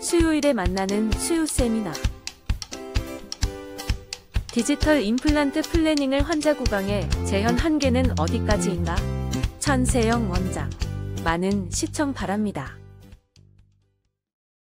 수요일에 만나는 수요 세미나. 디지털 임플란트 플래닝을 환자 구강에 재현 한계는 어디까지인가? 천세영 원장. 많은 시청 바랍니다.